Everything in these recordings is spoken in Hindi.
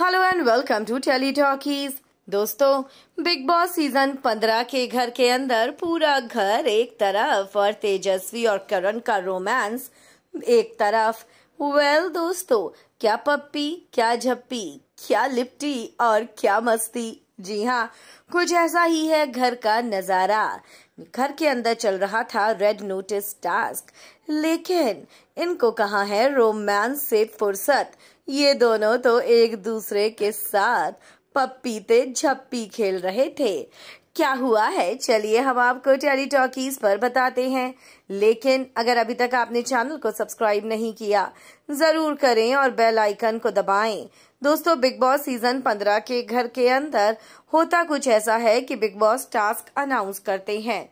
Hello and welcome to tele talkies दोस्तों बिग बॉस सीज़न पंद्रह के घर के अंदर पूरा घर एक तरफ़ और तेजस्वी और करण का रोमांस एक तरफ़। वेल well, दोस्तों क्या पप्पी क्या झप्पी क्या लिप्टी और क्या मस्ती? जी हाँ कुछ ऐसा ही है घर का नज़ारा। घर के अंदर चल रहा था रेड नोटिस टास्क लेकिन इनको कहा है रोमांस से फुर्सत ये दोनों तो एक दूसरे के साथ पपीते झप्पी खेल रहे थे। क्या हुआ है? चलिए हम आपको टेली टॉकीज पर बताते हैं। लेकिन अगर अभी तक आपने चैनल को सब्सक्राइब नहीं किया, ज़रूर करें और बेल आइकन को दबाएँ। दोस्तों, बिग बॉस सीज़न 15 के घर के अंदर होता कुछ ऐसा है कि बिग बॉस टास्क अनाउंस करते हैं।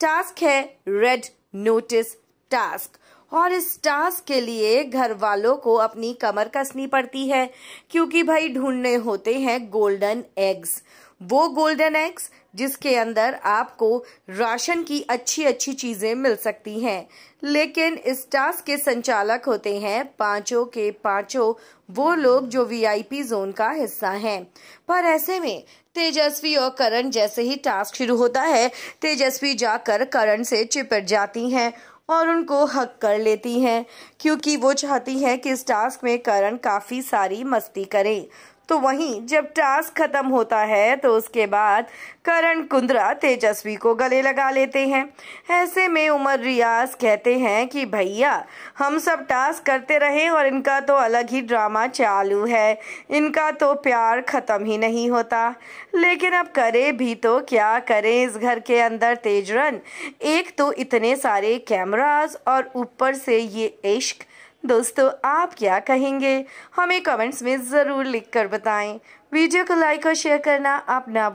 टास्क है रेड नोटिस टास्क और इस टास्क के लिए घर वालों को अपनी कमर कसनी पड़ती है, क्योंकि भाई ढूँढने होते हैं गोल्डन एग्स वो गोल्डन एग्स जिसके अंदर आपको राशन की अच्छी अच्छी चीज़ें मिल सकती हैं। लेकिन इस टास्क के संचालक होते हैं पाँचों के पाँचों, वो लोग जो वीआईपी जोन का हिस्सा हैं। पर ऐसे में तेजस्वी और करण जैसे ही टास्क शुरू होता है, तेजस्वी जाकर करण से चिपट जाती हैं और उनको हक कर लेती हैं, क्योंकि वो चाहती हैं कि इस टास्क में करण काफ़ी सारी मस्ती करें। तो वहीं जब टास्क खत्म होता है तो उसके बाद करण, कुंद्रा, तेजस्वी को गले लगा लेते हैं। ऐसे में उमर, रियाज कहते हैं कि, भैया, हम सब टास्क करते रहे और इनका तो अलग ही ड्रामा चालू है। इनका तो प्यार खत्म ही नहीं होता। लेकिन अब करे भी तो क्या करें इस घर के अंदर तेजरन? एक तो इतने सारे कैमराज और ऊपर से ये इश्क दोस्तों, आप क्या कहेंगे? हमें कमेंट्स में ज़रूर लिख कर बताएँ। वीडियो को लाइक और शेयर करना आप ना